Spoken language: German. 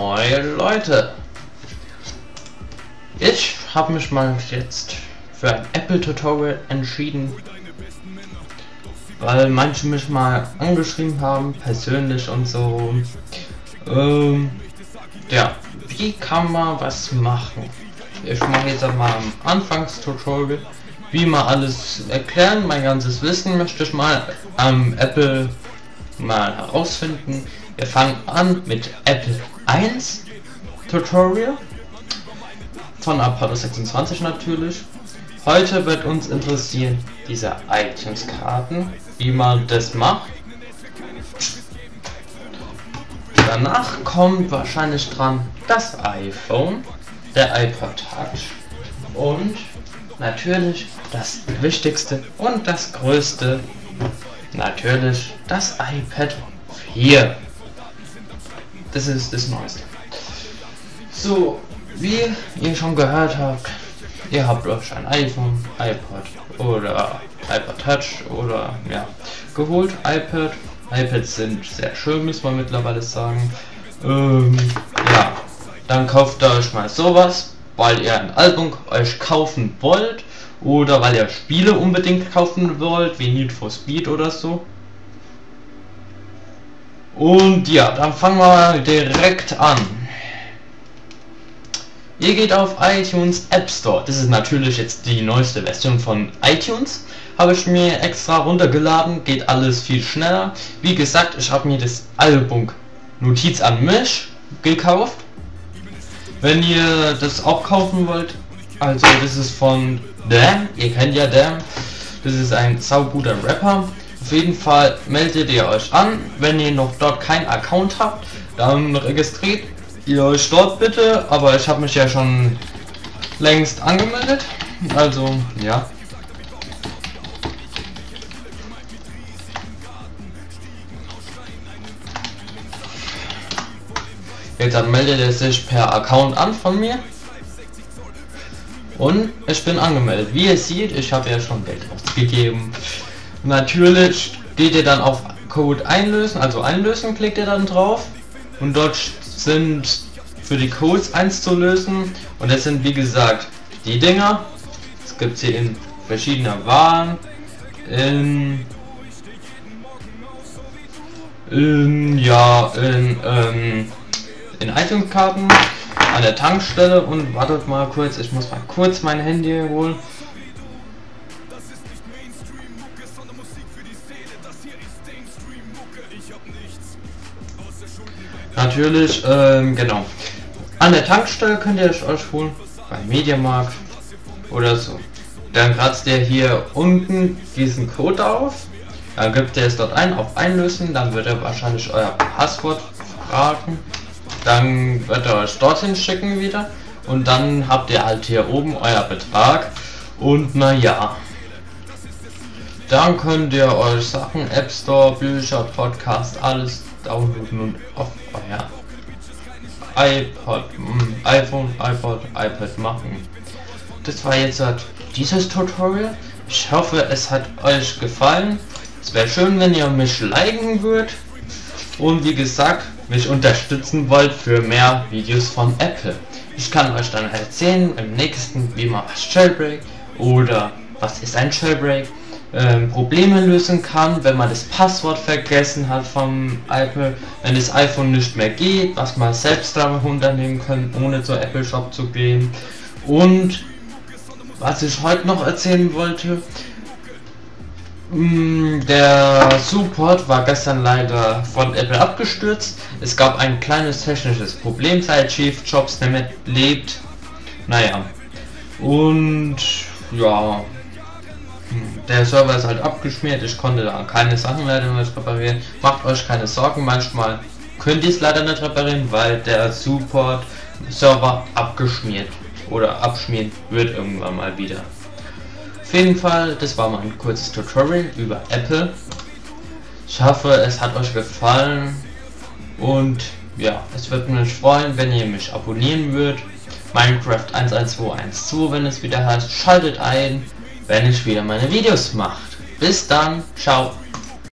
Moin Leute! Ich habe mich mal jetzt für ein Apple Tutorial entschieden, weil manche mich mal angeschrieben haben, persönlich und so. Ähm, ja, wie kann man was machen? Ich mache jetzt einmal am Anfangstutorial, wie man alles erklären, mein ganzes Wissen möchte ich mal am Apple mal herausfinden. Wir fangen an mit Apple 1 Tutorial von Apollo 26 natürlich. Heute wird uns interessieren diese iTunes-Karten, wie man das macht. Danach kommt wahrscheinlich dran das iPhone, der iPod Touch und natürlich das wichtigste und das größte, natürlich das iPad 4. Das ist das Neueste. So, wie ihr schon gehört habt, ihr habt euch ein iPhone, iPod oder iPod Touch oder ja geholt, iPad. iPads sind sehr schön, muss man mittlerweile sagen. Ähm, ja, dann kauft euch mal sowas, weil ihr ein Album euch kaufen wollt oder weil ihr Spiele unbedingt kaufen wollt, wie Need for Speed oder so. Und ja, dann fangen wir direkt an. Ihr geht auf iTunes App Store. Das ist natürlich jetzt die neueste Version von iTunes. Habe ich mir extra runtergeladen. Geht alles viel schneller. Wie gesagt, ich habe mir das Album Notiz an mich gekauft. Wenn ihr das auch kaufen wollt, also das ist von Damn, ihr kennt ja Damn. Das ist ein sauguter Rapper. Jeden Fall meldet ihr euch an. Wenn ihr noch dort keinen Account habt, dann registriert ihr euch dort bitte. Aber ich habe mich ja schon längst angemeldet. Also, ja. Jetzt dann meldet er sich per Account an von mir. Und ich bin angemeldet. Wie ihr seht, ich habe ja schon Geld ausgegeben. Natürlich geht ihr dann auf Code einlösen, also einlösen klickt ihr dann drauf und dort sind für die Codes einzulösen und das sind wie gesagt die Dinger. Es gibt sie in verschiedener Waren, in, in ja in, ähm, in iTunes-Karten, an der Tankstelle und wartet mal kurz, ich muss mal kurz mein Handy holen. Natürlich, ähm, genau. An der Tankstelle könnt ihr euch holen, beim Mediamarkt oder so. Dann kratzt ihr hier unten diesen Code auf, dann gibt ihr es dort ein, auf Einlösen, dann wird er wahrscheinlich euer Passwort fragen, dann wird er euch dorthin schicken wieder und dann habt ihr halt hier oben euer Betrag und naja. Dann könnt ihr euch Sachen, App Store, Bücher, Podcast, alles downloaden und auf euer iPod, hm, iPhone, iPod, iPad machen. Das war jetzt halt dieses Tutorial. Ich hoffe, es hat euch gefallen. Es wäre schön, wenn ihr mich liken würdet. Und wie gesagt, mich unterstützen wollt für mehr Videos von Apple. Ich kann euch dann erzählen im nächsten, wie man was Jailbreak oder was ist ein Jailbreak ähm, Probleme lösen kann, wenn man das Passwort vergessen hat vom Apple, wenn das iPhone nicht mehr geht, was man selbst runternehmen kann, ohne zur Apple Shop zu gehen. Und was ich heute noch erzählen wollte, mm, der Support war gestern leider von Apple abgestürzt. Es gab ein kleines technisches Problem, seit Chief Jobs damit lebt. Naja. Und ja, der Server ist halt abgeschmiert, ich konnte da keine Sachen leider nicht reparieren. Macht euch keine Sorgen, manchmal könnt ihr es leider nicht reparieren, weil der Support Server abgeschmiert oder abschmieren wird irgendwann mal wieder. Auf jeden Fall, das war mein kurzes Tutorial über Apple. Ich hoffe, es hat euch gefallen und ja, es würde mich freuen, wenn ihr mich abonnieren würdet. Minecraft 11212, wenn es wieder heißt, schaltet ein wenn ich wieder meine Videos macht. Bis dann, ciao.